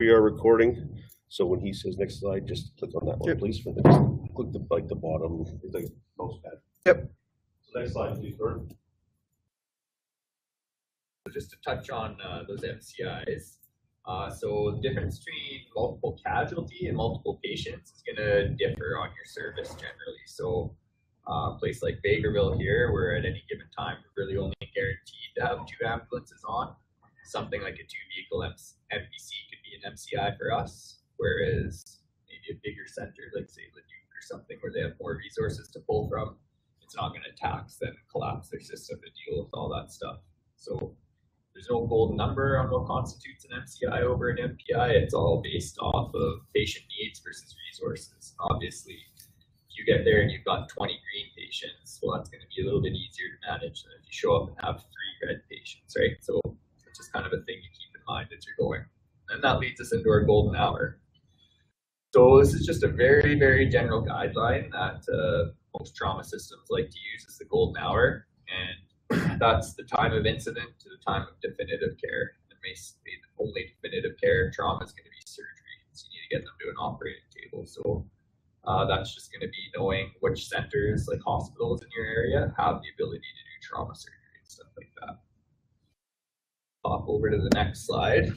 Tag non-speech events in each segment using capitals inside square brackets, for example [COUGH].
We are recording, so when he says next slide, just click on that one, Yep. please, for the, click the, like, the bottom, the mouse pad. Yep. So next slide, please, Vern. So just to touch on uh, those MCIs. Uh, so the difference between multiple casualty and multiple patients is going to differ on your service generally. So uh, a place like Bakerville here, where at any given time we're really only guaranteed to have two ambulances on. Something like a two vehicle MVC could be an MCI for us, whereas maybe a bigger center like say Leduc or something where they have more resources to pull from, it's not going to tax them collapse their system to deal with all that stuff. So there's no gold number on what constitutes an MCI over an MPI. It's all based off of patient needs versus resources. Obviously, if you get there and you've got 20 green patients, well, that's going to be a little bit easier to manage than if you show up and have three red patients, right? So it's just kind of a thing you keep in mind as you're going. And that leads us into our golden hour. So this is just a very, very general guideline that uh, most trauma systems like to use as the golden hour. And that's the time of incident to the time of definitive care. And basically, the only definitive care trauma is going to be surgery. So you need to get them to an operating table. So uh, that's just going to be knowing which centers, like hospitals in your area, have the ability to do trauma surgery and stuff like that. Hop over to the next slide.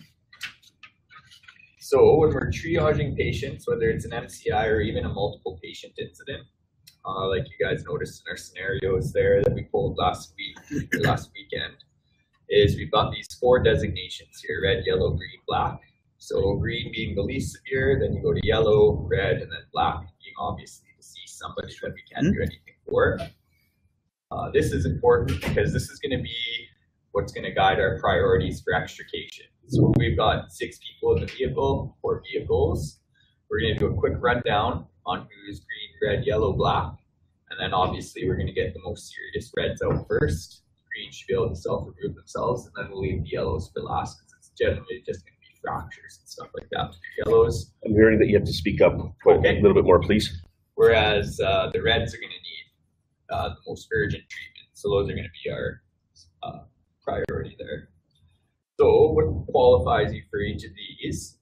So when we're triaging patients, whether it's an MCI or even a multiple patient incident, uh, like you guys noticed in our scenarios there that we pulled last week, or [COUGHS] last weekend, is we've got these four designations here, red, yellow, green, black. So green being the least severe, then you go to yellow, red, and then black being obviously deceased, somebody that we can't do anything for. Uh, this is important because this is going to be what's going to guide our priorities for extrication. So we've got six people in the vehicle, four vehicles. We're going to do a quick rundown on who's green, red, yellow, black. And then obviously we're going to get the most serious reds out first. Green should be able to self-remove themselves, and then we'll leave the yellows for last because it's generally just going to be fractures and stuff like that. The yellows, I'm hearing that you have to speak up quite Okay. a little bit more, please. whereas uh, the reds are going to need uh, the most urgent treatment. So those are going to be our uh, priority there. So what qualifies you for each of these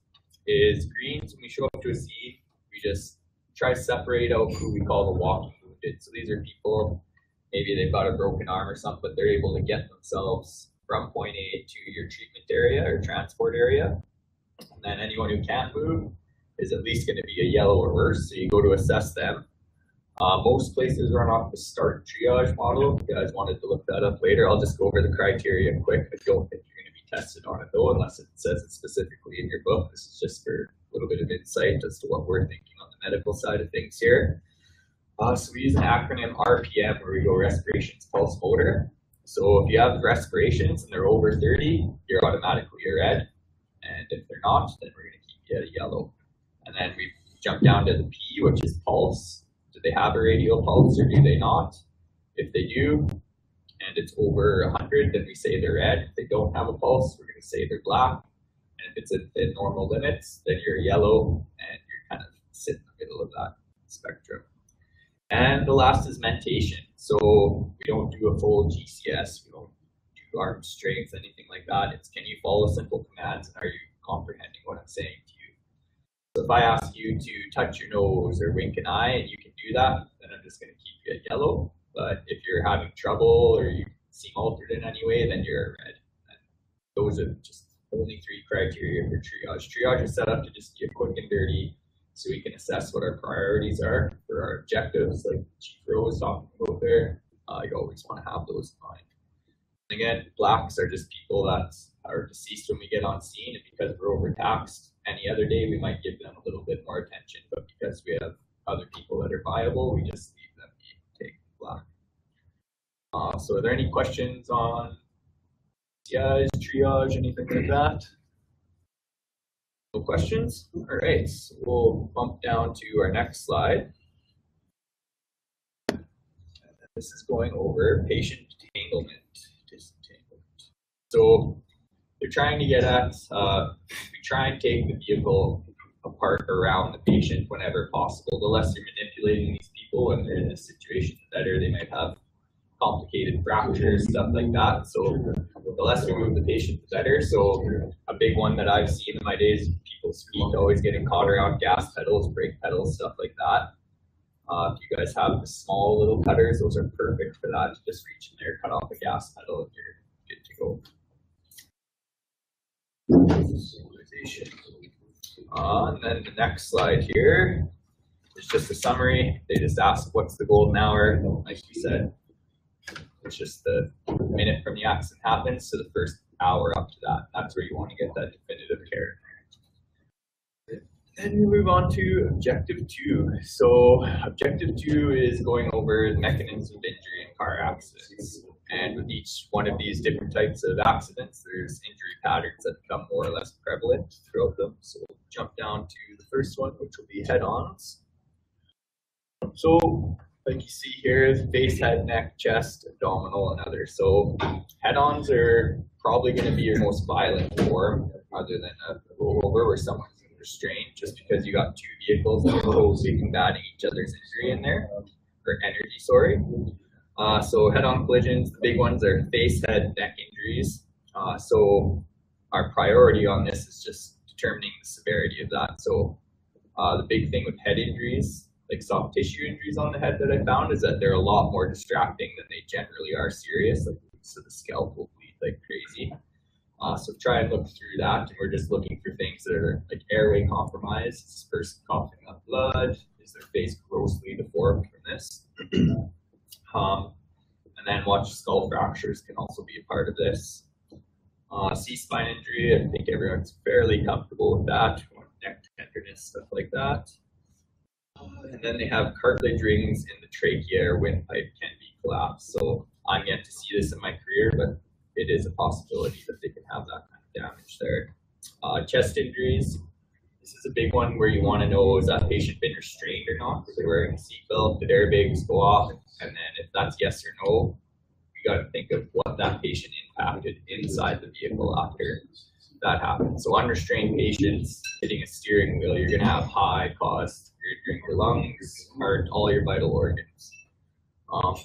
is greens. When we show up to a scene, we just try to separate out who we call the walking wounded. So these are people, maybe they've got a broken arm or something, but they're able to get themselves from point A to your treatment area or transport area. And then anyone who can't move is at least going to be a yellow or worse. So you go to assess them. Uh, most places run off the START triage model. If you guys wanted to look that up later, I'll just go over the criteria quick. I don't think you're going to be tested on it though, unless it says it specifically in your book. This is just for a little bit of insight as to what we're thinking on the medical side of things here. Uh, so we use an acronym RPM where we go respirations, pulse, motor. So if you have respirations and they're over 30, you're automatically a red. And if they're not, then we're going to keep you at a yellow. And then we jump down to the P, which is pulse. They have a radial pulse or do they not? If they do, and it's over 100, then we say they're red. If they don't have a pulse, we're going to say they're black. And if it's within normal limits, then you're yellow, and you're kind of sit in the middle of that spectrum. And the last is mentation. So we don't do a full GCS, we don't do arm strength, anything like that. It's can you follow simple commands and are you comprehending what I'm saying if I ask you to touch your nose or wink an eye and you can do that, then I'm just going to keep you at yellow. But if you're having trouble or you seem altered in any way, then you're red. And those are just only three criteria for triage. Triage is set up to just a quick and dirty so we can assess what our priorities are for our objectives, like Chief Rowe was talking about there. Uh, you always want to have those in mind. And again, blacks are just people that are deceased when we get on scene, and because we're overtaxed, any other day we might give them a little bit more attention, but because we have other people that are viable, we just leave them be taken black. Uh, so are there any questions on CIs, triage, anything like that? No questions? All right, so we'll bump down to our next slide. This is going over patient. Disentanglement. So they're trying to get at, uh, we try and take the vehicle apart around the patient whenever possible. The less you're manipulating these people when they're in this situation, the better. They might have complicated fractures, stuff like that. So the less we move the patient, the better. So a big one that I've seen in my days, people's feet always getting caught around gas pedals, brake pedals, stuff like that. Uh, if you guys have the small little cutters, those are perfect for that. Just reach in there, cut off the gas pedal, and you're good to go. Visualization. Uh, and then the next slide here is just a summary. They just ask what's the golden hour, like we said. It's just the minute from the accident happens to the first hour up to that. That's where you want to get that definitive care. Then we move on to objective two. So objective two is going over the mechanisms of injury in car accidents. And with each one of these different types of accidents, there's injury patterns that become more or less prevalent throughout them. So we'll jump down to the first one, which will be head-ons. So like you see here, face, head, neck, chest, abdominal, and others. So head-ons are probably going to be your most violent form, other than a rollover where someone's restrained, just because you got two vehicles that are closely combating each other's injury in there, or energy, sorry. Uh, so head-on collisions, the big ones are face, head, neck injuries. Uh, so our priority on this is just determining the severity of that. So uh, the big thing with head injuries, like soft tissue injuries on the head that I found, is that they're a lot more distracting than they generally are serious. Like so the scalp will bleed like crazy. Uh, so try and look through that, and we're just looking for things that are like airway compromise. Is this person coughing up blood? Is their face grossly deformed from this? Um, and then watch skull fractures can also be a part of this. Uh, C-spine injury, I think everyone's fairly comfortable with that. Neck tenderness, stuff like that. Uh, and then they have cartilage rings in the trachea or windpipe can be collapsed. So I'm yet to see this in my career, but it is a possibility that they can have that kind of damage there. Uh, chest injuries, this is a big one where you want to know is that patient been restrained or not? Are they wearing a seatbelt? Did airbags go off? And then if that's yes or no, we got to think of what that patient impacted inside the vehicle after that happened. So unrestrained patients hitting a steering wheel, you're going to have high cost injuring your lungs, heart, all your vital organs. Um,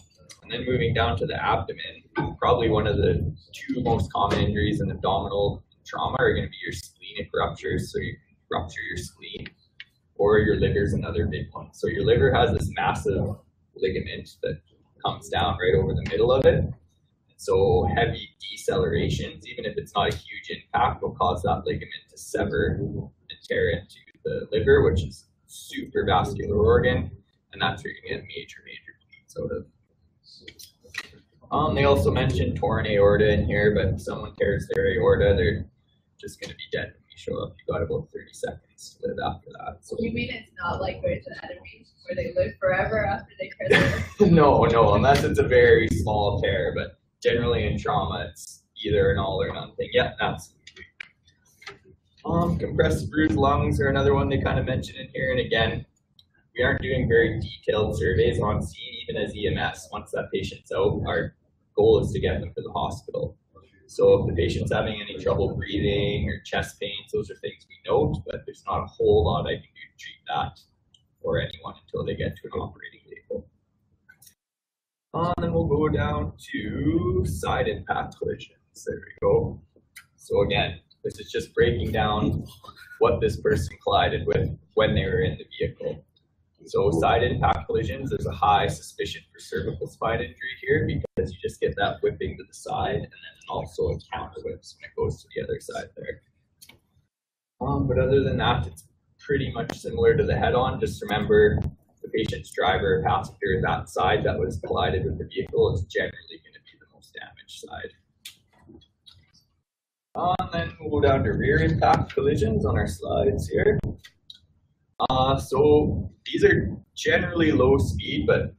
and then moving down to the abdomen, probably one of the two most common injuries in abdominal trauma are going to be your splenic ruptures. So you rupture your spleen, or your liver is another big one. So your liver has this massive ligament that comes down right over the middle of it. So heavy decelerations, even if it's not a huge impact, will cause that ligament to sever and tear into the liver, which is super vascular organ, and that's where you get major, major bleeds out of. Um, they also mentioned torn aorta in here, but if someone tears their aorta, they're just going to be dead show up. You got about 30 seconds to live after that. So You mean it's not like Grey's Anatomy, where they live forever after they their [LAUGHS] no, no, unless it's a very small tear, but generally in trauma, it's either an all or none thing. Yeah, absolutely. Um, compressed bruised lungs are another one they kind of mention in here. And again, we aren't doing very detailed surveys on scene, even as EMS. Once that patient's out, our goal is to get them to the hospital. So if the patient's having any trouble breathing or chest pains, those are things we note, but there's not a whole lot I can do to treat that or anyone until they get to an operating table. And then we'll go down to side impact collisions. There we go. So again, this is just breaking down what this person collided with when they were in the vehicle. So side impact collisions, there's a high suspicion for cervical spine injury here because you just get that whipping to the side and then also a counter whips when it goes to the other side there. Um, but other than that, it's pretty much similar to the head-on. Just remember the patient's driver or passenger that side that was collided with the vehicle is generally going to be the most damaged side. And then we'll go down to rear impact collisions on our slides here. Uh, so these are generally low speed, but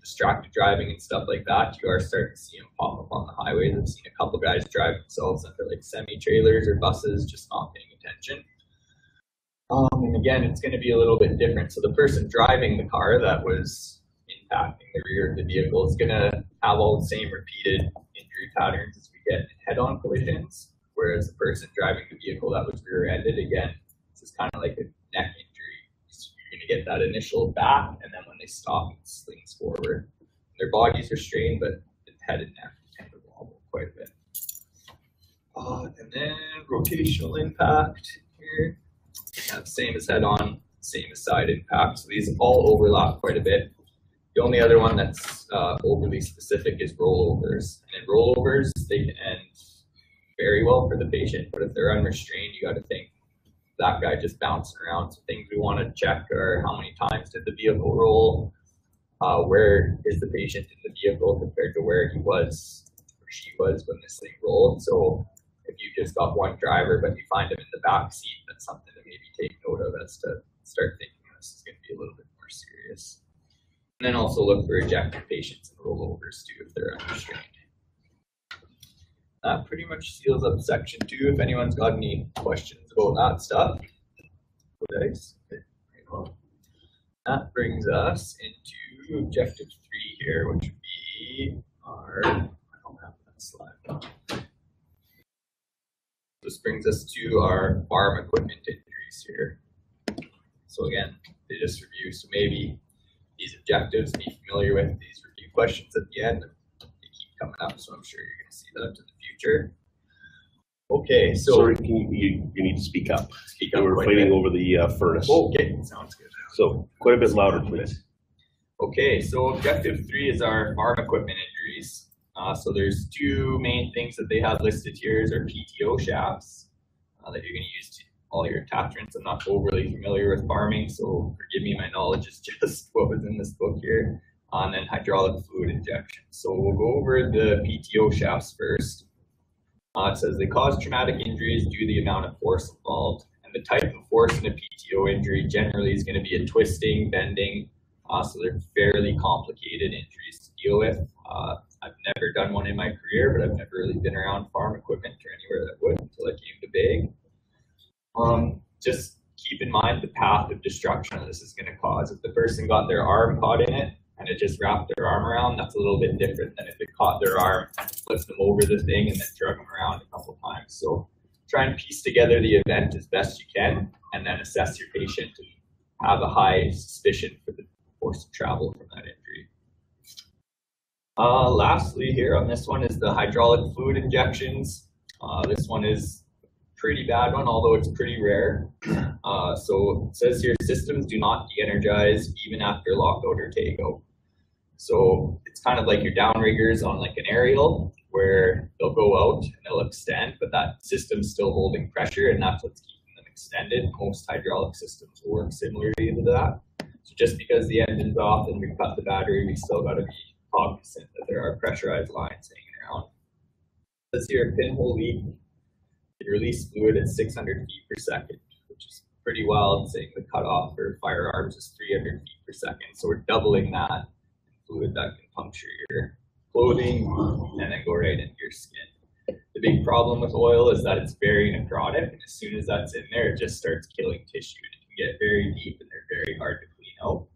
distracted driving and stuff like that, you are starting to see them pop up on the highways. I've seen a couple guys drive themselves into like semi trailers or buses, just not paying attention. Um, and again, it's going to be a little bit different. So the person driving the car that was impacting the rear of the vehicle is going to have all the same repeated injury patterns as we get in head-on collisions, whereas the person driving the vehicle that was rear-ended, again, this is kind of like a neck injury. So you're going to get that initial back, and then when they stop, it slings forward. Their bodies are strained, but the head and neck tend to wobble quite a bit. Uh, and then rotational impact here. Same as head on, same as side impact. So these all overlap quite a bit. The only other one that's uh, overly specific is rollovers. And in rollovers, they can end very well for the patient, but if they're unrestrained, you got to think that guy just bouncing around. So things we want to check are how many times did the vehicle roll? Uh, where is the patient in the vehicle compared to where he was or she was when this thing rolled? So if you just got one driver, but you find him in the back seat, that's something to maybe take note of as to start thinking this is going to be a little bit more serious. And then also look for ejected patients and rollovers too if they're unrestrained. That pretty much seals up section two. If anyone's got any questions about that stuff. That brings us into objective three here, which would be our, I don't have that slide. This brings us to our farm equipment injuries here. So again, they just review, so maybe these objectives, be familiar with these review questions at the end. They keep coming up, so I'm sure you're see that in the future. Okay, so Sorry, can you, you, you need to speak up. speak up. We're quite a fighting bit. over the uh, furnace. Okay, sounds good. So quite a bit louder, please. Okay, so objective three is our farm equipment injuries. Uh, so there's two main things that they have listed here is our PTO shafts uh, that you're going to use to all your attachments. I'm not overly familiar with farming, so forgive me, my knowledge is [LAUGHS] just what was in this book here. And then hydraulic fluid injection. So we'll go over the PTO shafts first. Uh, it says they cause traumatic injuries due to the amount of force involved. And the type of force in a PTO injury generally is going to be a twisting, bending, uh, so they're fairly complicated injuries to deal with. Uh, I've never done one in my career, but I've never really been around farm equipment or anywhere that would until I came to Big. Um, just keep in mind the path of destruction this is going to cause. If the person got their arm caught in it and it just wrapped their arm around, that's a little bit different than if it caught their arm, flipped them over the thing, and then drug them around a couple times. So try and piece together the event as best you can, and then assess your patient and have a high suspicion for the force of travel from that injury. Uh, lastly, here on this one is the hydraulic fluid injections. Uh, this one is pretty bad one, although it's pretty rare. Uh, so it says here systems do not de-energize even after lockout or tagout. So it's kind of like your downriggers on like an aerial where they'll go out and they'll extend, but that system's still holding pressure and that's what's keeping them extended. Most hydraulic systems work similarly to that. So just because the engine's off and we cut the battery, we still got to be cognizant that there are pressurized lines hanging around. This here, pinhole leak, it release fluid at 600 feet per second, which is pretty wild, saying the cutoff for firearms is 300 feet per second. So we're doubling that fluid that can puncture your clothing and then go right into your skin. The big problem with oil is that it's very necrotic, and as soon as that's in there, it just starts killing tissue. It can get very deep, and they're very hard to clean out.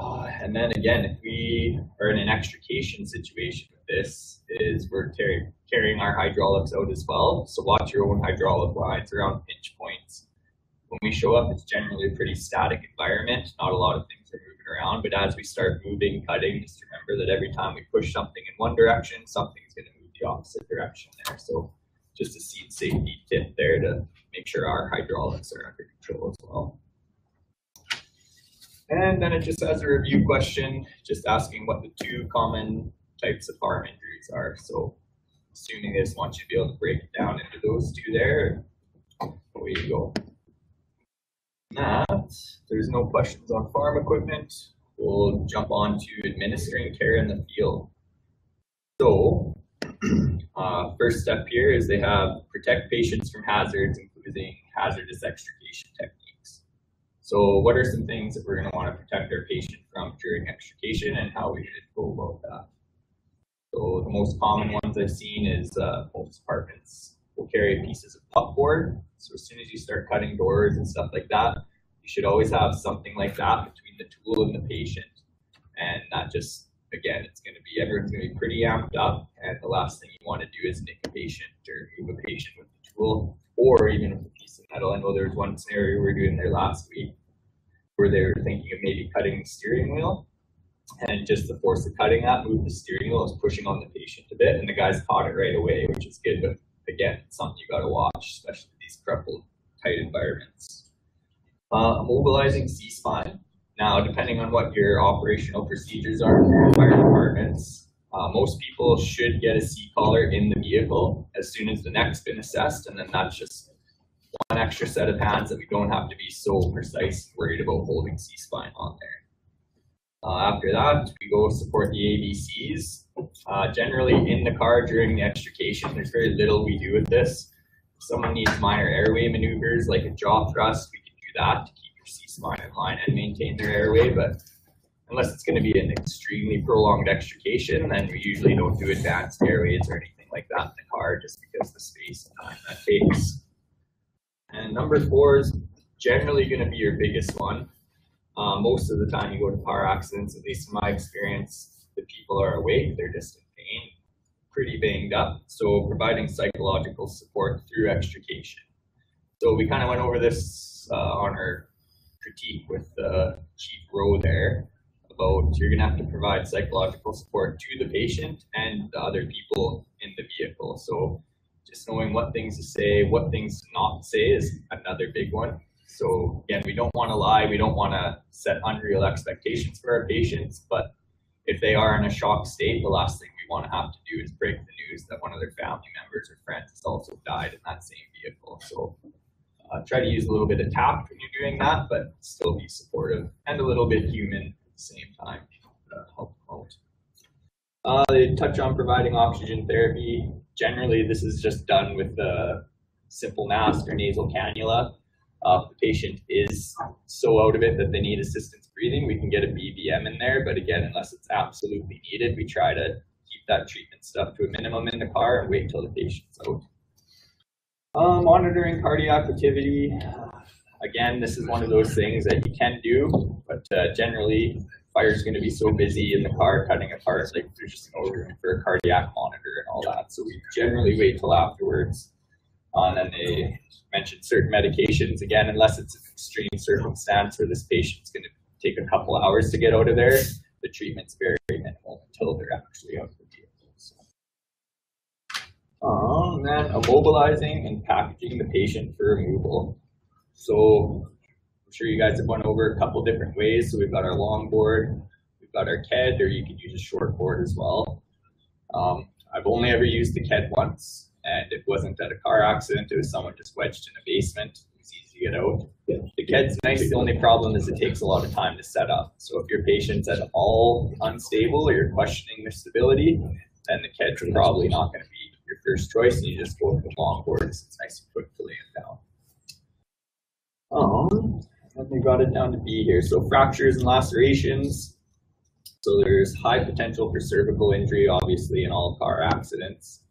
Uh, and then again, if we are in an extrication situation with this, is we're carry, carrying our hydraulics out as well. So watch your own hydraulic lines around pinch points. When we show up, it's generally a pretty static environment. Not a lot of things but as we start moving, cutting, just remember that every time we push something in one direction, something's going to move the opposite direction there. So just a seed safety tip there to make sure our hydraulics are under control as well. And then it just has a review question, just asking what the two common types of farm injuries are. So assuming this wants you to be able to break it down into those two there. Away you go. That, there's no questions on farm equipment. We'll jump on to administering care in the field. So, [CLEARS THROAT] uh, first step here is they have protect patients from hazards, including hazardous extrication techniques. So, what are some things that we're going to want to protect our patient from during extrication and how we should go about that? So, the most common ones I've seen is uh, most departments carry pieces of putboard. So, as soon as you start cutting doors and stuff like that, you should always have something like that between the tool and the patient. And that just, again, it's going to be, everyone's going to be pretty amped up. And the last thing you want to do is nick a patient or move a patient with the tool or even with a piece of metal. I know there was one scenario we were doing there last week where they were thinking of maybe cutting the steering wheel. And just the force of cutting that moved the steering wheel was pushing on the patient a bit, and the guys caught it right away, which is good. But again, something you gotta watch, especially these crumpled, tight environments. Uh, mobilizing C-spine. Now, depending on what your operational procedures are in your fire departments, uh, most people should get a C-collar in the vehicle as soon as the neck's been assessed, and then that's just one extra set of hands that we don't have to be so precise, and worried about holding C-spine on there. Uh, after that, we go support the ABCs. Uh, generally in the car during the extrication, there's very little we do with this. If someone needs minor airway maneuvers like a jaw thrust, we can do that to keep your C-spine in line and maintain their airway, but unless it's going to be an extremely prolonged extrication, then we usually don't do advanced airways or anything like that in the car just because the space and time that takes. And number four is generally going to be your biggest one. Uh, most of the time you go to car accidents, at least in my experience, the people are awake, they're just in pain, pretty banged up. So providing psychological support through extrication. So we kind of went over this uh, on our critique with uh, Chief Rowe there about you're gonna have to provide psychological support to the patient and the other people in the vehicle. So just knowing what things to say, what things to not say is another big one. So again, we don't want to lie. We don't want to set unreal expectations for our patients. But if they are in a shock state, the last thing we want to have to do is break the news that one of their family members or friends has also died in that same vehicle. So uh, try to use a little bit of tact when you're doing that, but still be supportive and a little bit human at the same time. Uh, help promote. Uh, they touch on providing oxygen therapy. Generally, this is just done with a simple mask or nasal cannula. Uh, if the patient is so out of it that they need assistance breathing, we can get a BVM in there. But again, unless it's absolutely needed, we try to keep that treatment stuff to a minimum in the car and wait until the patient's out. Uh, monitoring cardiac activity. Again, this is one of those things that you can do, but uh, generally, fire's going to be so busy in the car cutting apart, like there's just no room for a cardiac monitor and all that. So we generally wait till afterwards. Uh, and they mentioned certain medications again, unless it's an extreme circumstance where this patient's going to take a couple hours to get out of there, the treatment's very minimal until they're actually out of the vehicle. So. Um, then immobilizing and packaging the patient for removal. So I'm sure you guys have went over a couple different ways. So we've got our long board, we've got our KED, or you could use a short board as well. Um, I've only ever used the KED once and it wasn't at a car accident. It was someone just wedged in a basement. It was easy to get out. Yeah. The KED's nice. The only problem is it takes a lot of time to set up. So if your patient's at all unstable or you're questioning their stability, then the KED's are probably not going to be your first choice, and you just go with the long board. It's nice and quick to lay it down. Um, and we got it down to B here. So fractures and lacerations. So there's high potential for cervical injury, obviously, in all car accidents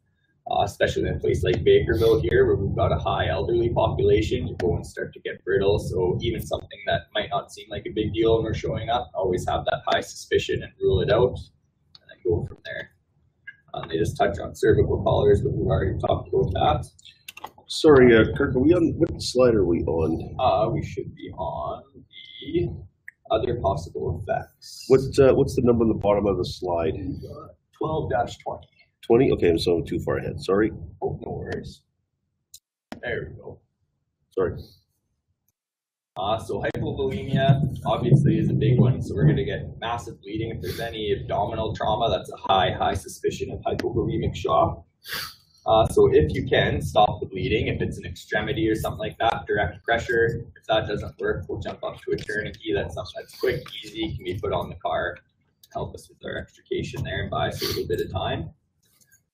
uh, especially in a place like Bakerville here, where we've got a high elderly population, your bones start to get brittle. So even something that might not seem like a big deal when we're showing up, always have that high suspicion and rule it out, and then go from there. Um, they just touch on cervical collars, but we've already talked about that. Sorry, uh, Kirk, are we on, what slide are we on? Uh, we should be on the other possible effects. What, uh, what's the number on the bottom of the slide? Twelve dash twenty. Twenty? Okay, I'm so too far ahead, sorry, Oh, no worries. There we go. sorry. Uh, so hypovolemia obviously is a big one. So we're going to get massive bleeding. If there's any abdominal trauma, that's a high, high suspicion of hypovolemic shock. Uh, so if you can stop the bleeding, if it's an extremity or something like that, direct pressure. If that doesn't work, we'll jump up to a tourniquet. That's something that's quick, easy, can be put on the car, help us with our extrication there and buy us a little bit of time.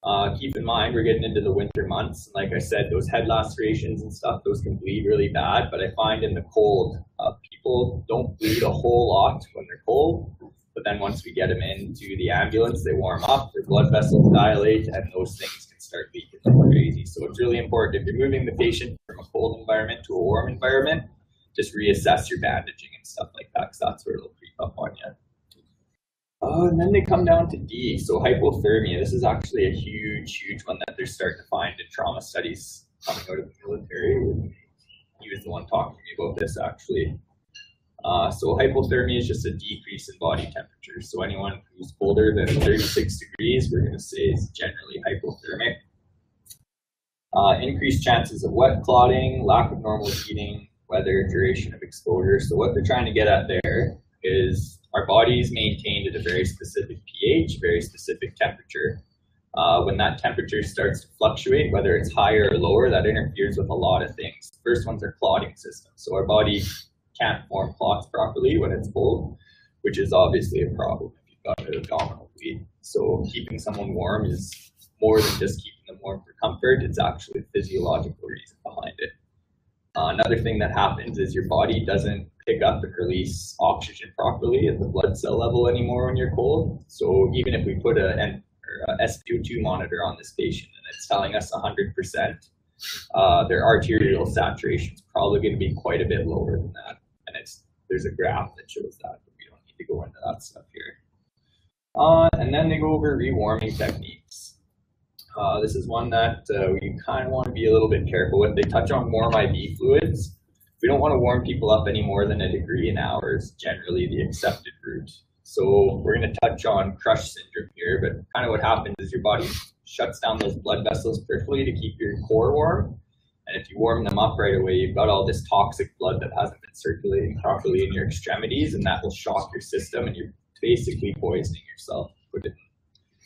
Uh, keep in mind, we're getting into the winter months. Like I said, those head lacerations and stuff, those can bleed really bad. But I find in the cold, uh, people don't bleed a whole lot when they're cold. But then once we get them into the ambulance, they warm up, their blood vessels dilate, and those things can start leaking crazy. So it's really important if you're moving the patient from a cold environment to a warm environment, just reassess your bandaging and stuff like that, because that's where it'll creep up on you. Uh, and then they come down to D. So hypothermia. This is actually a huge, huge one that they're starting to find in trauma studies coming out of the military. He was the one talking to me about this actually. Uh, so hypothermia is just a decrease in body temperature. So anyone who's colder than 36 degrees, we're going to say is generally hypothermic. Uh, increased chances of wet clotting, lack of normal heating, weather, duration of exposure. So what they're trying to get at there is our body is maintained at a very specific pH, very specific temperature. Uh, when that temperature starts to fluctuate, whether it's higher or lower, that interferes with a lot of things. First one's our clotting system. So our body can't form clots properly when it's cold, which is obviously a problem if you've got an abdominal bleed. So keeping someone warm is more than just keeping them warm for comfort. It's actually a physiological reason behind it. Uh, another thing that happens is your body doesn't pick up and release oxygen properly at the blood cell level anymore when you're cold. So even if we put a, an a SpO2 monitor on this patient and it's telling us 100%, uh, their arterial saturation is probably going to be quite a bit lower than that. And it's there's a graph that shows that, but we don't need to go into that stuff here. Uh, and then they go over rewarming techniques. Uh, this is one that uh, we kind of want to be a little bit careful with. They touch on warm IV fluids. We don't want to warm people up any more than a degree an hour is generally the accepted route. So we're going to touch on crush syndrome here, but kind of what happens is your body shuts down those blood vessels peripherally to keep your core warm. And if you warm them up right away, you've got all this toxic blood that hasn't been circulating properly in your extremities, and that will shock your system, and you're basically poisoning yourself. Put it in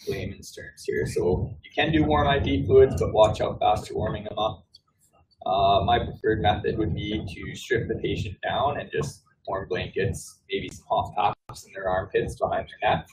layman's terms here. So you can do warm IV fluids, but watch how fast warming them up. Uh, my preferred method would be to strip the patient down and just warm blankets, maybe some hot packs in their armpits behind their neck.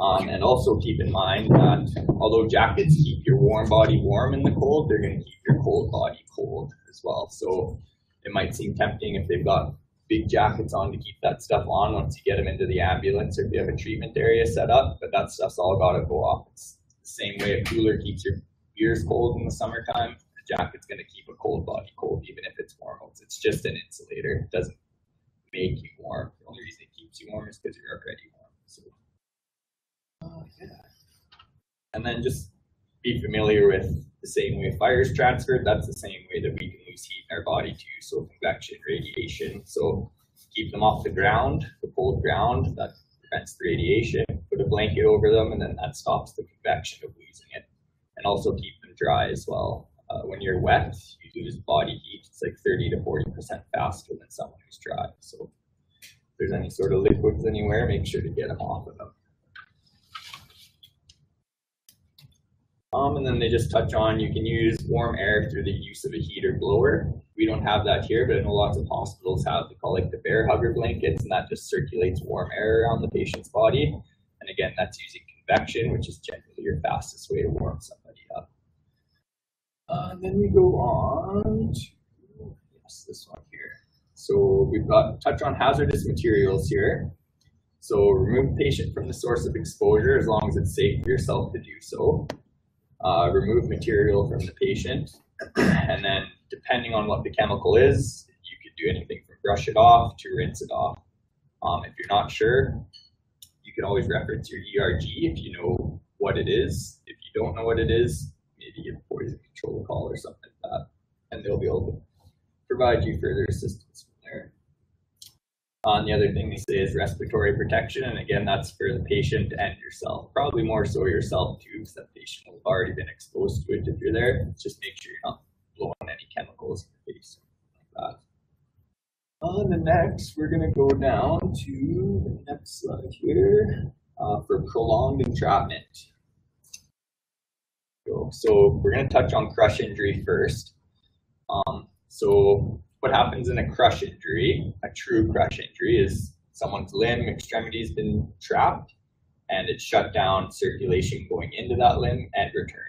Um, and also keep in mind that although jackets keep your warm body warm in the cold, they're going to keep your cold body cold as well. So it might seem tempting if they've got big jackets on to keep that stuff on once you get them into the ambulance or if you have a treatment area set up, but that stuff's all got to go off. It's the same way a cooler keeps your ears cold in the summertime. A jacket's going to keep a cold body cold even if it's warm. It's just an insulator. It doesn't make you warm. The only reason it keeps you warm is because you're already warm. So, uh, yeah. And then just be familiar with the same way fire is transferred. That's the same way that we can lose heat in our body too. So convection, radiation. So keep them off the ground, the cold ground. That prevents the radiation. Put a blanket over them, and then that stops the convection of losing it. And also keep them dry as well. Uh, when you're wet, you lose body heat. It's like 30 to 40% faster than someone who's dry. So if there's any sort of liquids anywhere, make sure to get them off of them. Um, and then they just touch on you can use warm air through the use of a heater blower. We don't have that here, but I know lots of hospitals have. They call it the Bair Hugger blankets, and that just circulates warm air around the patient's body. And again, that's using convection, which is generally your fastest way to warm somebody up. Uh, and then we go on to yes, this one here. So we've got touch on hazardous materials here. So remove patient from the source of exposure as long as it's safe for yourself to do so. Uh, remove material from the patient, [CLEARS THROAT] and then depending on what the chemical is, you could do anything from brush it off to rinse it off. Um, if you're not sure, you can always reference your ERG if you know what it is. If you don't know what it is, maybe give poison control call or something like that, and they'll be able to provide you further assistance there. On the other thing they say is respiratory protection, and again, that's for the patient and yourself. Probably more so yourself too, because that patient will have already been exposed to it if you're there. Just make sure you're not blowing any chemicals in the face like that. On the next, we're going to go down to the next slide here uh, for prolonged entrapment. So we're going to touch on crush injury first. Um, so what happens in a crush injury, a true crush injury, is someone's limb, extremity has been trapped, and it's shut down circulation going into that limb and returning.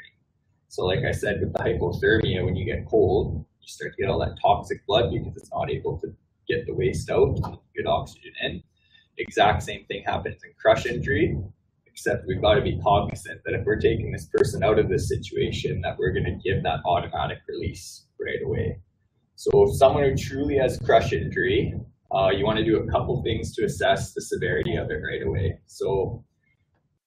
So like I said, with the hypothermia, when you get cold, you start to get all that toxic blood because it's not able to get the waste out and get oxygen in. Exact same thing happens in crush injury except we've got to be cognizant that if we're taking this person out of this situation, that we're going to give that automatic release right away. So if someone who truly has crush injury, uh, you want to do a couple things to assess the severity of it right away. So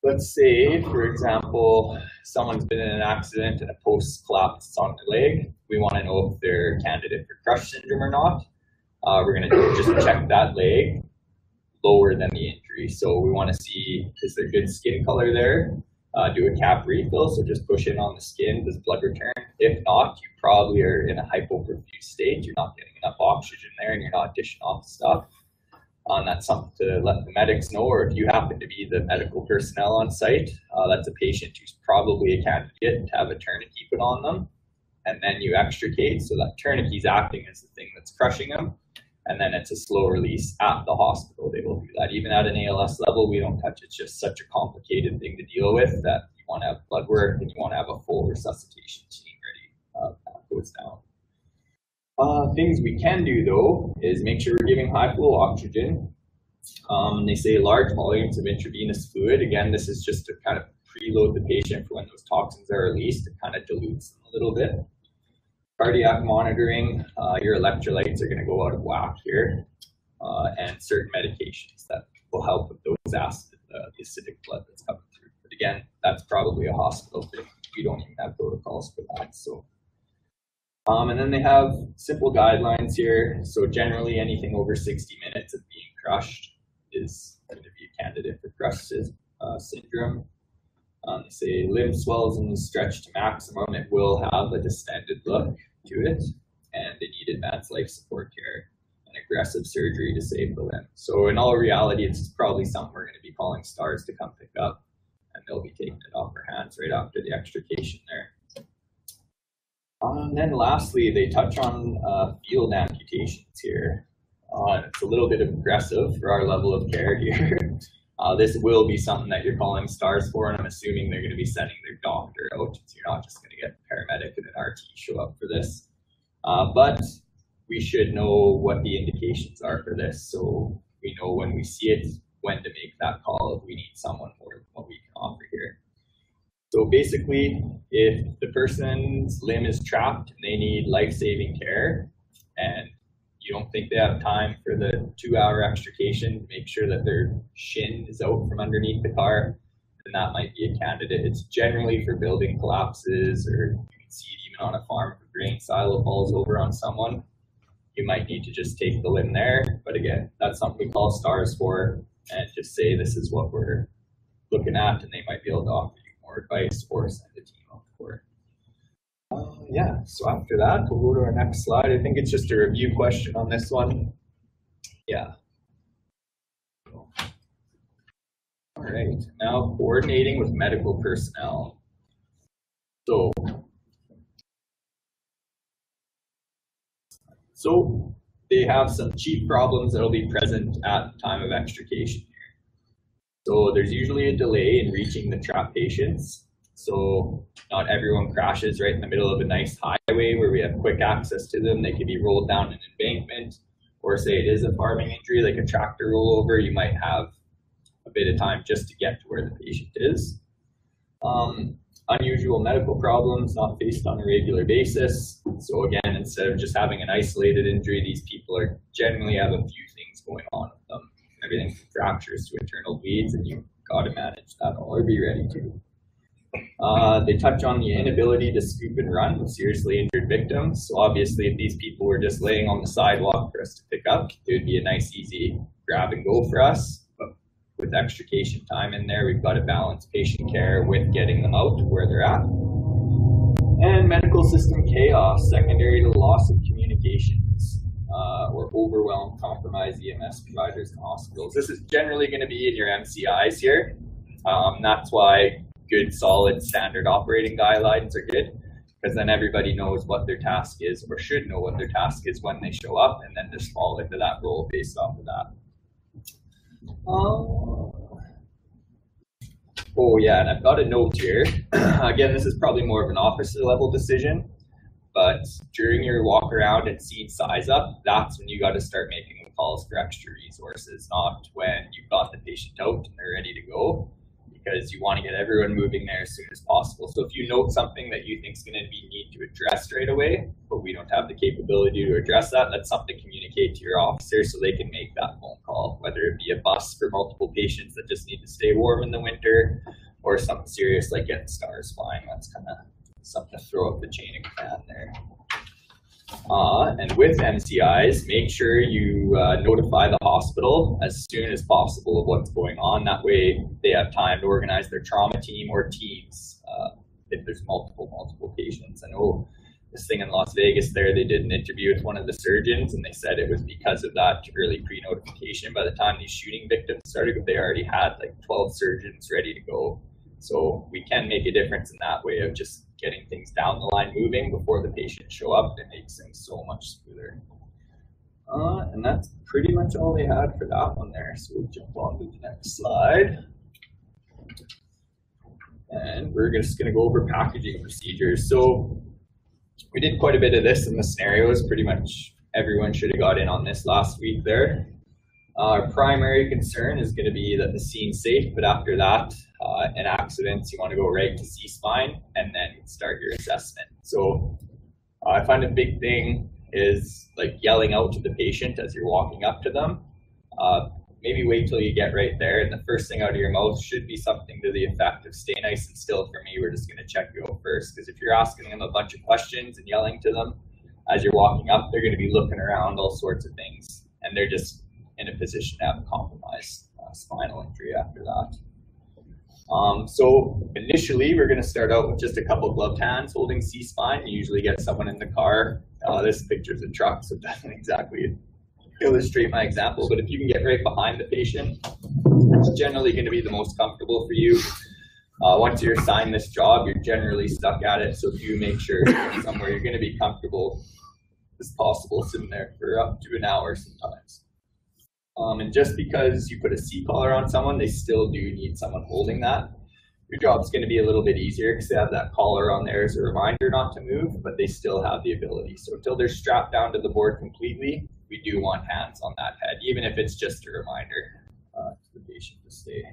let's say, for example, someone's been in an accident and a post collapsed on their leg. We want to know if they're candidate for crush syndrome or not. Uh, we're going to just check that leg lower than the injury. So we want to see is there good skin color there? Uh, do a cap refill, so just push in on the skin, does blood return? If not, you probably are in a hypoperfused state. You're not getting enough oxygen there, and you're not dishing off stuff. Um, that's something to let the medics know, or if you happen to be the medical personnel on site, uh, that's a patient who's probably a candidate to have a tourniquet put on them, and then you extricate. So that tourniquet's acting as the thing that's crushing them, and then it's a slow release at the hospital. They will do that. Even at an ALS level, we don't touch. It's just such a complicated thing to deal with that you want to have blood work and you want to have a full resuscitation team ready. Uh, that goes down. Uh, things we can do though is make sure we're giving high flow oxygen. Um, they say large volumes of intravenous fluid. Again, this is just to kind of preload the patient for when those toxins are released. It kind of dilutes them a little bit. Cardiac monitoring, uh, your electrolytes are going to go out of whack here, uh, and certain medications that will help with those acid, uh, the acidic blood that's coming through. But again, that's probably a hospital thing. We don't even have protocols for that, so um, and then they have simple guidelines here. So generally, anything over 60 minutes of being crushed is going to be a candidate for crush uh, syndrome. Um, say limb swells and stretch to maximum. It will have a distended look to it, and they need advanced life support care and aggressive surgery to save the limb. So in all reality, it's probably something we're going to be calling STARS to come pick up, and they'll be taking it off our hands right after the extrication there. Um, and then lastly, they touch on uh, field amputations here. Uh, it's a little bit aggressive for our level of care here. [LAUGHS] Uh, this will be something that you're calling STARS for, and I'm assuming they're going to be sending their doctor out. So you're not just going to get a paramedic and an RT show up for this. Uh, but we should know what the indications are for this, so we know when we see it when to make that call if we need someone more than what we can offer here. So basically, if the person's limb is trapped and they need life-saving care, and you don't think they have time for the two-hour extrication to make sure that their shin is out from underneath the car, then that might be a candidate. It's generally for building collapses, or you can see it even on a farm if a grain silo falls over on someone. You might need to just take the limb there, but again, that's something we call STARS for, and just say this is what we're looking at, and they might be able to offer you more advice or send a team out for. Yeah, so after that, we'll go to our next slide. I think it's just a review question on this one. Yeah. All right, now coordinating with medical personnel. So, so they have some chief problems that'll be present at time of extrication so there's usually a delay in reaching the trapped patients. So not everyone crashes right in the middle of a nice highway where we have quick access to them. They could be rolled down an embankment, or say it is a farming injury like a tractor rollover. You might have a bit of time just to get to where the patient is. Um, unusual medical problems not faced on a regular basis. So again, instead of just having an isolated injury, these people are generally have a few things going on with them everything from fractures to internal bleeds, and you've got to manage that all or be ready to. Uh, they touch on the inability to scoop and run with seriously injured victims. So obviously, if these people were just laying on the sidewalk for us to pick up, it would be a nice, easy grab and go for us. But with extrication time in there, we've got to balance patient care with getting them out to where they're at. And medical system chaos, secondary to loss of communications uh, or overwhelmed, compromised EMS providers and hospitals. This is generally going to be in your MCIs here. Um, that's why good, solid, standard operating guidelines are good because then everybody knows what their task is or should know what their task is when they show up and then just fall into that role based off of that. Um, oh yeah, and I've got a note here. [CLEARS THROAT] Again, this is probably more of an officer level decision. But during your walk around and scene size up, that's when you got to start making calls for extra resources, not when you've got the patient out and they're ready to go, because you want to get everyone moving there as soon as possible. So if you note something that you think is going to be need to address right away, but we don't have the capability to address that, that's something to communicate to your officer so they can make that phone call, whether it be a bus for multiple patients that just need to stay warm in the winter, or something serious like getting STARS flying. That's kind of something to throw up the chain of command there. Uh, and with MCIs, make sure you uh, notify the hospital as soon as possible of what's going on. That way, they have time to organize their trauma team or teams uh, if there's multiple, multiple patients. I know this thing in Las Vegas there, they did an interview with one of the surgeons, and they said it was because of that early pre notification. By the time these shooting victims started, they already had like 12 surgeons ready to go. So we can make a difference in that way of just getting things down the line moving before the patients show up. It makes things so much smoother. Uh, and that's pretty much all they had for that one there. So we'll jump on to the next slide. And we're just going to go over packaging procedures. So we did quite a bit of this in the scenarios. Pretty much everyone should have got in on this last week there. Our primary concern is going to be that the scene's safe, but after that, uh, in accidents, you want to go right to C-spine and then start your assessment. So uh, I find a big thing is like yelling out to the patient as you're walking up to them. Uh, maybe wait till you get right there, and the first thing out of your mouth should be something to the effect of "Stay nice and still for me. We're just going to check you out first." Because if you're asking them a bunch of questions and yelling to them as you're walking up, they're going to be looking around all sorts of things, and they're just in a position to have a compromised uh, spinal injury after that. Um, so initially, we're going to start out with just a couple of gloved hands holding C-spine. You usually get someone in the car. Uh, this picture's a truck, so it doesn't exactly illustrate my example, but if you can get right behind the patient, it's generally going to be the most comfortable for you. Uh, once you're assigned this job, you're generally stuck at it, so do make sure somewhere you're going to be comfortable as possible sitting there for up to an hour sometimes. Um, and just because you put a C collar on someone, they still do need someone holding that. Your job's going to be a little bit easier because they have that collar on there as a reminder not to move, but they still have the ability. So until they're strapped down to the board completely, we do want hands on that head, even if it's just a reminder uh, to the patient to stay.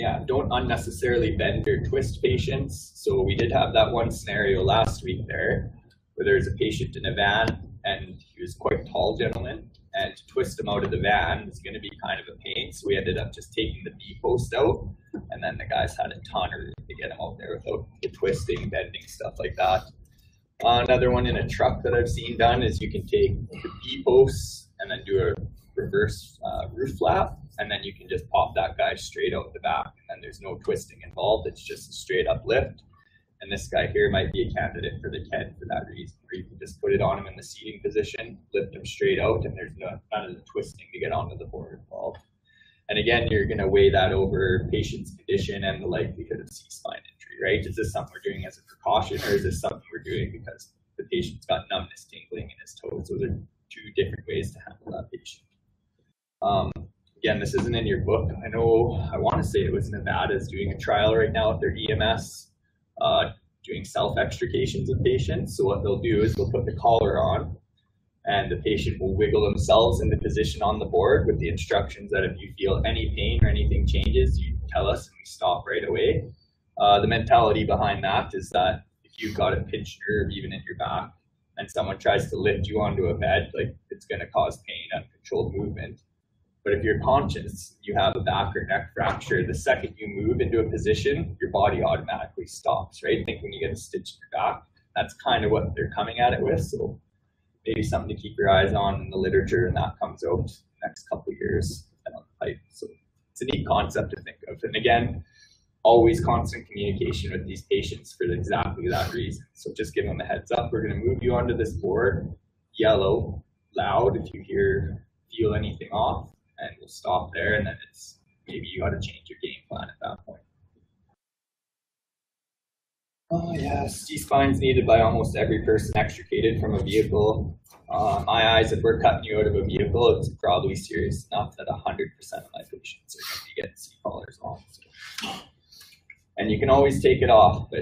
yeah, don't unnecessarily bend or twist patients. So we did have that one scenario last week there, where there was a patient in a van and he was quite tall gentleman, and to twist him out of the van was going to be kind of a pain. So we ended up just taking the B post out, and then the guys had a ton of to get him out there without the twisting, bending, stuff like that. Uh, another one in a truck that I've seen done is you can take the B posts and then do a reverse uh, roof flap, and then you can just pop that guy straight out the back, and there's no twisting involved. It's just a straight up lift. And this guy here might be a candidate for the KED for that reason, where you can just put it on him in the seating position, lift him straight out, and there's no, none of the twisting to get onto the board involved. And again, you're going to weigh that over patient's condition and the likelihood of C-spine injury, right? Is this something we're doing as a precaution or is this something we're doing because the patient's got numbness tingling in his toes? Those are two different ways to handle that patient. Um, again, this isn't in your book. I know, I want to say it was Nevada is doing a trial right now with their EMS, uh, doing self-extrications of patients. So what they'll do is they'll put the collar on and the patient will wiggle themselves into position on the board with the instructions that if you feel any pain or anything changes, you tell us and we stop right away. Uh, the mentality behind that is that if you've got a pinched nerve even in your back and someone tries to lift you onto a bed, like it's going to cause pain, uncontrolled movement. But if you're conscious, you have a back or neck fracture, the second you move into a position, your body automatically stops, right? Think when you get a stitch in your back, that's kind of what they're coming at it with. So maybe something to keep your eyes on in the literature and that comes out next couple years. So it's a neat concept to think of. And again, always constant communication with these patients for exactly that reason. So just give them a heads up. We're going to move you onto this board, yellow, loud if you hear, feel anything off, and we'll stop there. And then it's maybe you got to change your game plan at that point. Oh yes, C-spine's needed by almost every person extricated from a vehicle. Uh, my eyes, if we're cutting you out of a vehicle, it's probably serious enough that 100% of my patients are going to be getting C-collars on. So and you can always take it off, but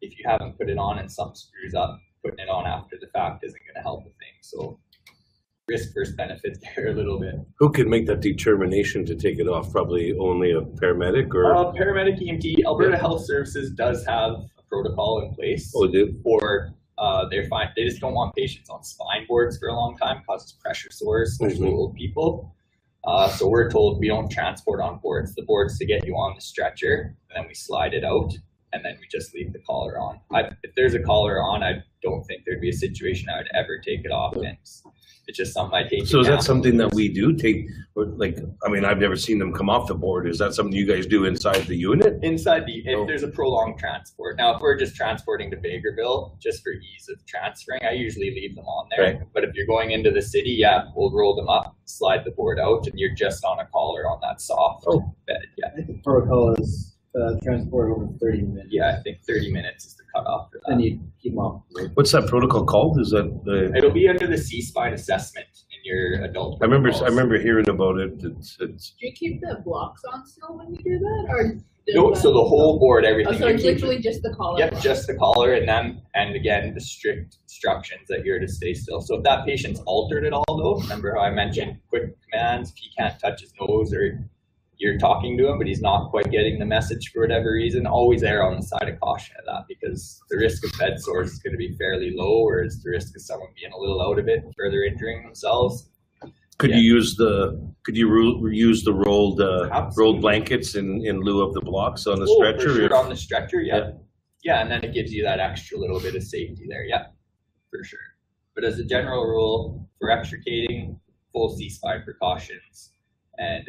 if you haven't put it on and something screws up, putting it on after the fact isn't going to help the thing. So risk versus benefit there a little bit. Who can make that determination to take it off? Probably only a paramedic or uh, paramedic EMT. Alberta yeah. Health Services does have a protocol in place. Oh, do for uh, they're fine. They just don't want patients on spine boards for a long time. Causes pressure sores, especially mm-hmm. old people. Uh, so we're told we don't transport on boards. The board's to get you on the stretcher, and then we slide it out, and then we just leave the collar on. I, if there's a collar on, I don't think there'd be a situation I would ever take it off. And it's, it's just something I take. So is that something that we do take, or like, I mean, I've never seen them come off the board. Is that something you guys do inside the unit? inside the if Oh. there's a prolonged transport. Now, if we're just transporting to Bakerville, just for ease of transferring, I usually leave them on there. Right. But if you're going into the city, yeah, we'll roll them up, slide the board out, and you're just on a collar on that soft Oh. bed. Yeah, I think protocol is uh, transport over 30 minutes. yeah, I think 30 minutes is the cutoff for that. Then you keep them off. What's that protocol called? Is that the, It'll be under the C spine assessment in your adult. I remember, I protocols. remember hearing about it. It's, it's, Do you keep the blocks on still when you do that, or? does No, that- so the whole board, Oh, everything. so you it's keep- literally just the collar. Yep, on. just the collar and then, and again, the strict instructions that you're to stay still. So if that patient's altered at all though, remember how I mentioned quick commands, if he can't touch his nose or you're talking to him, but he's not quite getting the message for whatever reason, always err on the side of caution of that because the risk of bed sores is gonna be fairly low, whereas the risk of someone being a little out of it and further injuring themselves. could Yeah. you use the, could you ru- use the rolled, uh, Absolutely. rolled blankets in, in lieu of the blocks on the Oh, stretcher? For or- sure, on the stretcher, yeah. Yeah. yeah. and then it gives you that extra little bit of safety there, yeah, for sure. But as a general rule, for extricating, full C-spine precautions, and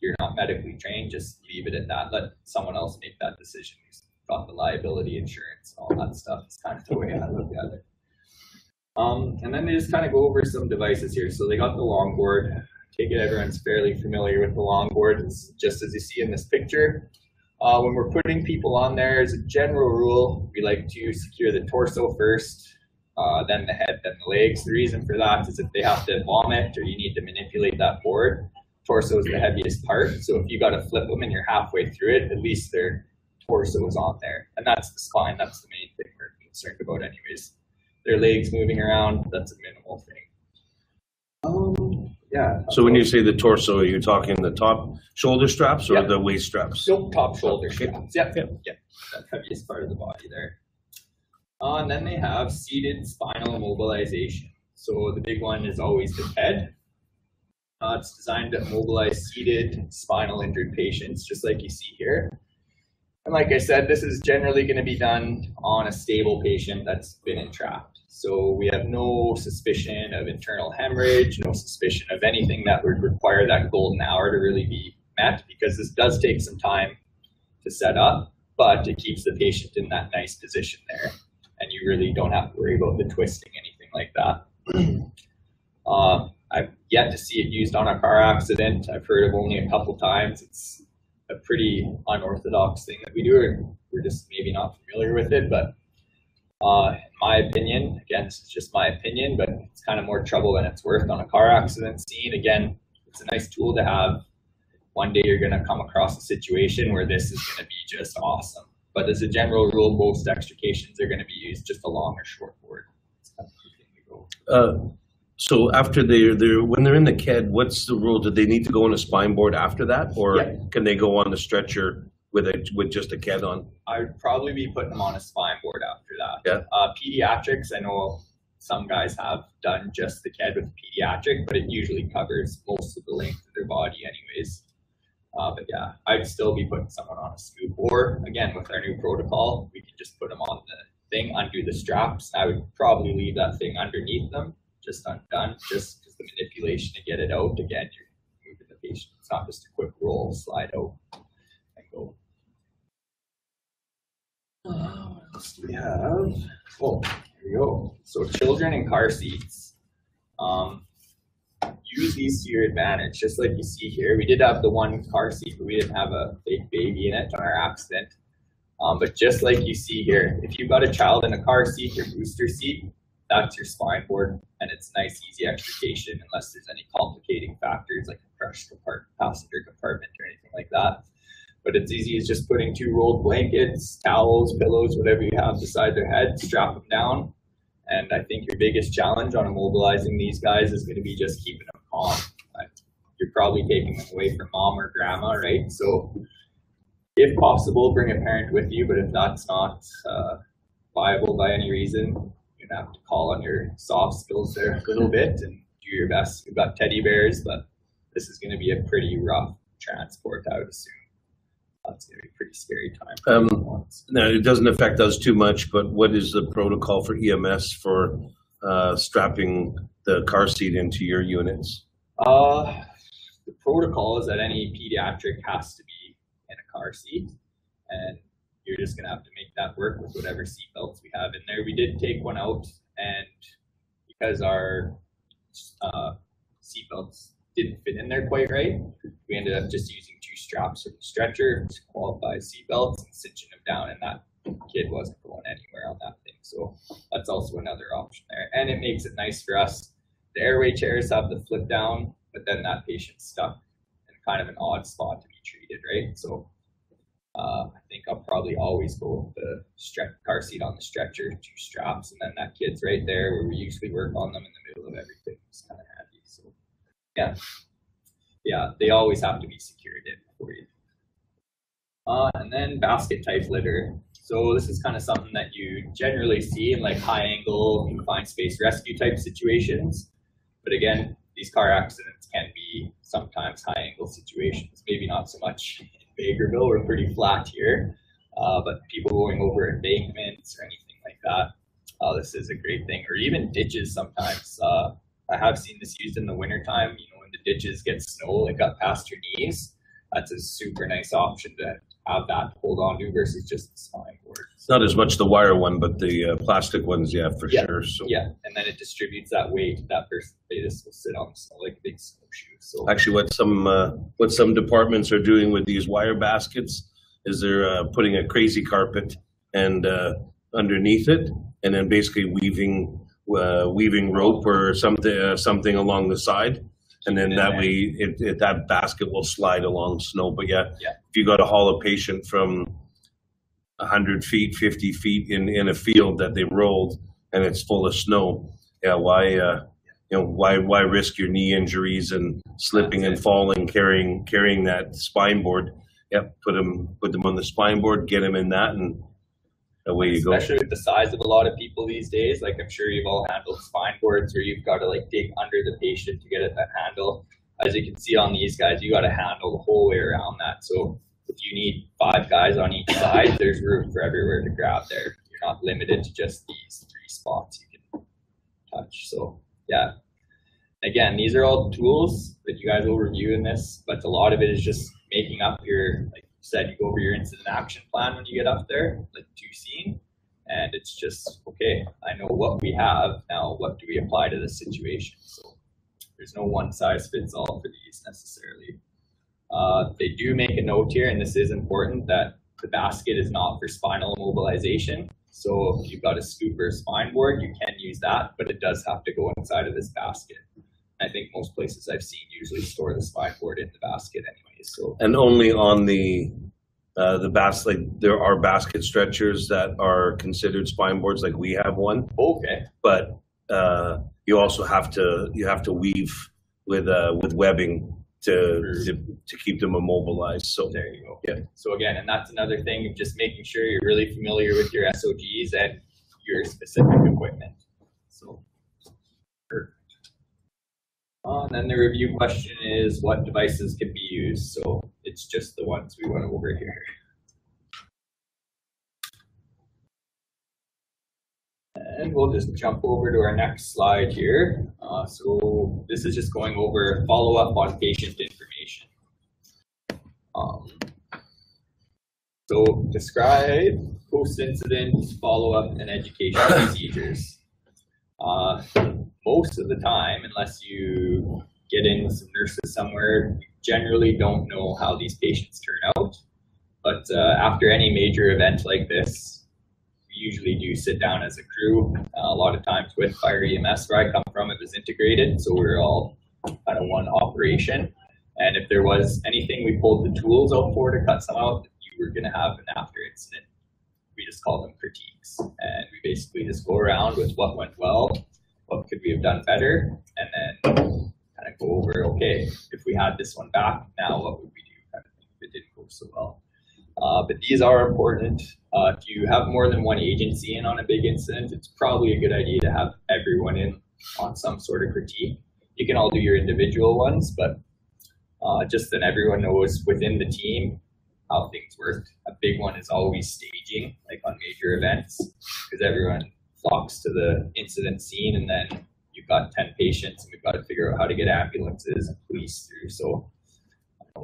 you're not medically trained, just leave it at that. Let someone else make that decision. Who's got the liability insurance, all that stuff. It's kind of the way I look at it. Um, and then they just kind of go over some devices here. So they got the longboard. Take it, everyone's fairly familiar with the longboard. It's just as you see in this picture. Uh, when we're putting people on there, as a general rule, we like to secure the torso first, uh, then the head, then the legs. The reason for that is if they have to vomit or you need to manipulate that board, torso is the heaviest part. So if you got to flip them and you're halfway through it, at least their torso is on there. And that's the spine. That's the main thing we're concerned about, anyways. Their legs moving around, that's a minimal thing. Um, yeah. So when you say the torso, are you talking the top shoulder straps or Yep. the waist straps? Silk top shoulder straps. Yep. Yep. Yep. That heaviest part of the body there. Uh, and then they have seated spinal immobilization. So the big one is always the head. Uh, it's designed to immobilize seated spinal injured patients, just like you see here. And like I said, this is generally going to be done on a stable patient that's been entrapped. So we have no suspicion of internal hemorrhage, no suspicion of anything that would require that golden hour to really be met because this does take some time to set up, but it keeps the patient in that nice position there. And you really don't have to worry about the twisting, anything like that. [CLEARS THROAT] uh, I've yet to see it used on a car accident. I've heard of only a couple times. It's a pretty unorthodox thing that we do. We're just maybe not familiar with it, but uh, in my opinion, again, is just my opinion, but it's kind of more trouble than it's worth on a car accident scene. Again, it's a nice tool to have. One day you're going to come across a situation where this is going to be just awesome. But as a general rule, most extrications are going to be used just along or short board. Uh, so after they're, they're, when they're in the KED, what's the rule? Do they need to go on a spine board after that? Or Yeah. can they go on the stretcher with a, with just a KED on? I would probably be putting them on a spine board after that. Yeah. Uh, pediatrics, I know some guys have done just the KED with pediatric, but it usually covers most of the length of their body, anyways. Uh, but yeah, I'd still be putting someone on a scoop. or again with our new protocol, we can just put them on the thing, undo the straps. I would probably leave that thing underneath them, just undone, just because the manipulation to get it out. Again, you're moving the patient. It's not just a quick roll, slide out, and go. Uh, what else do we have? Oh, here we go. So children in car seats. Um, use these to your advantage, just like you see here. We did have the one car seat, but we didn't have a fake baby in it on our accident. Um, but just like you see here, if you've got a child in a car seat, your booster seat, that's your spine board, and it's nice, easy extrication unless there's any complicating factors like a crushed compartment, passenger compartment or anything like that. But it's easy as just putting two rolled blankets, towels, pillows, whatever you have beside their head, strap them down. And I think your biggest challenge on immobilizing these guys is going to be just keeping them calm. You're probably taking them away from mom or grandma, right? So, if possible, bring a parent with you. But if that's not uh, viable by any reason, you're gonna have to call on your soft skills there a little bit and do your best. We've got teddy bears, but this is going to be a pretty rough transport, I would assume. That's gonna be a pretty scary time. Um, Now, it doesn't affect us too much, but what is the protocol for EMS for uh, strapping the car seat into your units? Uh, the protocol is that any pediatric has to be in a car seat, and you're just gonna have to make that work with whatever seat belts we have in there. We did take one out, and because our uh, seat belts didn't fit in there quite right, we ended up just using two straps from the stretcher to qualify seat belts and cinching them down, and that kid wasn't going anywhere on that thing. So that's also another option there, and it makes it nice for us. The airway chairs have the flip down, but then that patient's stuck in kind of an odd spot to be treated, right? So uh, I think I'll probably always go with the car seat on the stretcher, two straps, and then that kid's right there where we usually work on them in the middle of everything. It's kind of handy. So yeah, yeah, they always have to be secured in for you. Uh, and then basket type litter. So this is kind of something that you generally see in like high angle confined space rescue type situations. But again, these car accidents can be sometimes high angle situations, maybe not so much Bakerville, we're pretty flat here, uh, but people going over embankments or anything like that, uh, this is a great thing. Or even ditches sometimes. Uh, I have seen this used in the wintertime, you know, when the ditches get snow, like up past your knees. That's a super nice option to have that to hold on to versus just the spine board. It's not as much the wire one, but the uh, plastic ones, yeah, for Yeah, sure. So Yeah, and then it distributes that weight. That person, they just will sit on snow like a big snowshoe. So actually, what some uh, what some departments are doing with these wire baskets is they're uh, putting a crazy carpet and uh, underneath it, and then basically weaving uh, weaving rope or something uh, something along the side. And then that way, it, it, that basket will slide along snow. But yeah, Yeah. if you got to haul a patient from 100 feet, 50 feet in, in a field that they rolled and it's full of snow, yeah, why, uh, you know, why, why risk your knee injuries and slipping and falling, carrying, carrying that spine board? Yep, put them, put them on the spine board, get them in that and you go. especially with the size of a lot of people these days. Like I'm sure you've all handled spine boards where you've got to like dig under the patient to get at that handle. As you can see on these guys, you got to handle the whole way around that. So if you need five guys on each side, there's room for everywhere to grab there. You're not limited to just these three spots you can touch. So yeah. Again, these are all tools that you guys will review in this, but a lot of it is just making up your, like said, you go over your incident action plan when you get up there, like two scene, and it's just okay. I know what we have now. What do we apply to this situation? So there's no one size fits all for these necessarily. Uh, they do make a note here, and this is important that the basket is not for spinal immobilization. So if you've got a scoop or spine board, you can use that, but it does have to go inside of this basket. I think most places I've seen usually store the spine board in the basket anyways. So And only on the, uh, the basket, like, there are basket stretchers that are considered spine boards, like we have one. okay, But, uh, you also have to, you have to weave with, uh, with webbing to, to, to keep them immobilized, so. there you go. Yeah. So again, and that's another thing of just making sure you're really familiar with your SOGs and your specific equipment. So. Uh, and then the review question is what devices can be used. So it's just the ones we went over here. And we'll just jump over to our next slide here. Uh, so this is just going over follow-up on patient information. Um, so describe post-incident follow-up and education procedures. Uh, most of the time, unless you get in with some nurses somewhere, generally don't know how these patients turn out. But uh, after any major event like this, we usually do sit down as a crew. Uh, a lot of times with Fire EMS, where I come from, it was integrated, so we we're all kind of one operation. And if there was anything we pulled the tools out for to cut some out, you were going to have an after incident. We just call them critiques. And we basically just go around with what went well, what could we have done better, and then kind of go over, okay, if we had this one back, now what would we do kind of thing if it didn't go so well. Uh, but these are important. Uh, if you have more than one agency in on a big incident, it's probably a good idea to have everyone in on some sort of critique. You can all do your individual ones, but uh, just that everyone knows within the team how things worked. A big one is always staging, like on major events, because everyone flocks to the incident scene, and then you've got ten patients, and we've got to figure out how to get ambulances and police through. So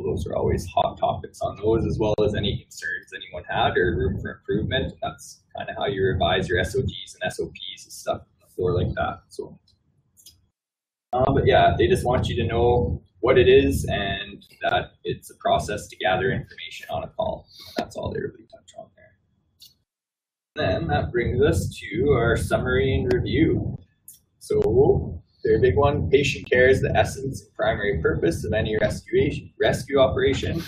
those are always hot topics on those, as well as any concerns anyone had or room for improvement. And that's kind of how you revise your SOGs and SOPs and stuff on the floor like that. So. Uh, but yeah, they just want you to know what it is and that it's a process to gather information on a call. That's all they really. Then that brings us to our summary and review. So, very big one, patient care is the essence and primary purpose of any rescue, rescue operation.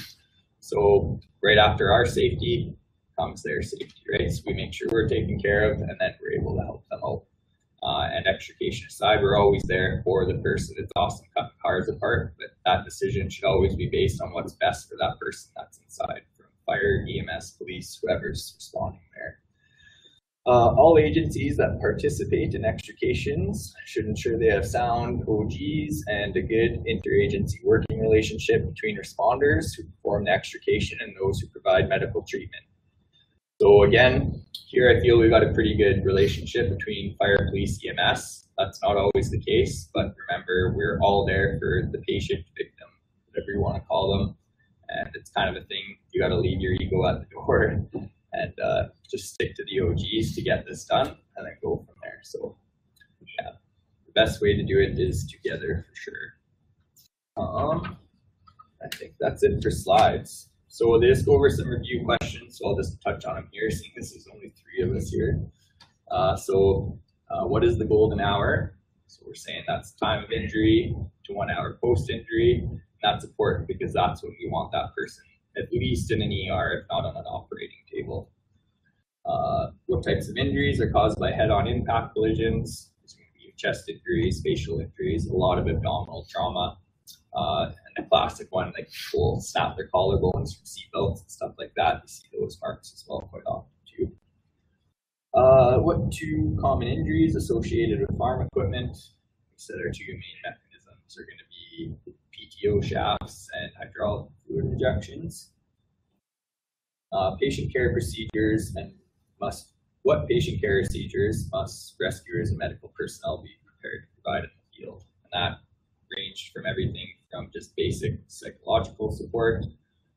So, right after our safety comes their safety, right? So, we make sure we're taken care of and then we're able to help them out. Uh, and extrication aside, we're always there for the person. It's awesome cutting cars apart, but that decision should always be based on what's best for that person that's inside, from fire, EMS, police, whoever's responding there. Uh, all agencies that participate in extrications should ensure they have sound OGs and a good interagency working relationship between responders who perform the extrication and those who provide medical treatment. So again, here I feel we've got a pretty good relationship between fire, police, EMS. That's not always the case, but remember, we're all there for the patient, victim, whatever you want to call them. And it's kind of a thing, you got to leave your ego at the door and uh, just stick to the OGs to get this done and then go from there. So, yeah, the best way to do it is together for sure. Um, I think that's it for slides. So we'll just go over some review questions. So I'll just touch on them here, seeing this is only three of us here. Uh, so uh, what is the golden hour? So we're saying that's time of injury to one hour post injury. That's important because that's when we want that person at least in an ER, if not on an operating table. Uh, what types of injuries are caused by head-on impact collisions? There's going to be chest injuries, facial injuries, a lot of abdominal trauma, uh, and a classic one, like people snap their collarbones from seatbelts and stuff like that. You see those marks as well quite often too. Uh, what two common injuries associated with farm equipment? We said our two main mechanisms are going to be PTO shafts and hydraulic fluid injections. Uh, patient care procedures and must what patient care procedures must rescuers and medical personnel be prepared to provide in the field? And that ranged from everything from just basic psychological support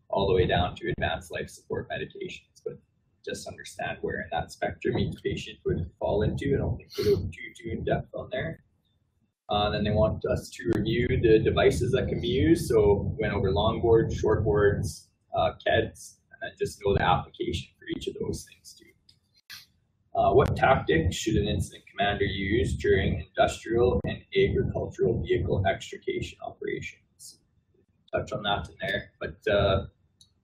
all the way down to advanced life support medications. But just understand where in that spectrum each patient would fall into. And I don't think we'll go too, too in depth on there. Uh, then they want us to review the devices that can be used. So we went over longboards, shortboards, uh, KEDs, and just know the application for each of those things too. Uh, what tactics should an incident commander use during industrial and agricultural vehicle extrication operations? Touch on that in there, but uh,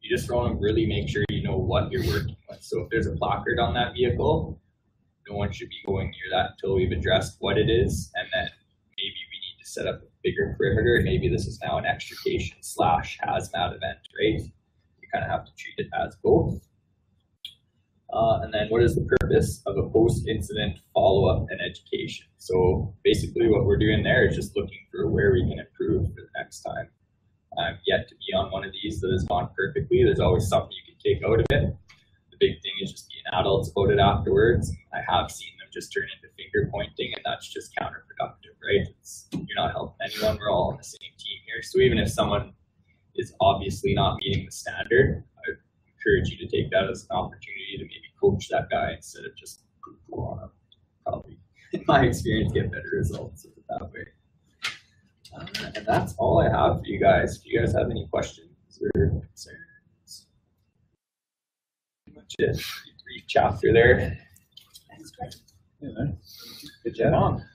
you just want to really make sure you know what you're working with. So if there's a placard on that vehicle, no one should be going near that until we've addressed what it is, and then maybe we need to set up a bigger perimeter. Maybe this is now an extrication slash hazmat event, right? You kind of have to treat it as both. Uh, and then what is the purpose of a post-incident follow-up and education? So basically what we're doing there is just looking for where we can improve for the next time. I've yet to be on one of these that has gone perfectly. There's always something you can take out of it. The big thing is just being adults about it afterwards. I have seen just turn into finger pointing, and that's just counterproductive, right? It's, you're not helping anyone. We're all on the same team here. So even if someone is obviously not meeting the standard, I encourage you to take that as an opportunity to maybe coach that guy instead of just on. Probably, in my experience, get better results that way. Uh, and that's all I have for you guys. If you guys have any questions or concerns, pretty much it. Brief chapter there. Yeah, man. Good job. on.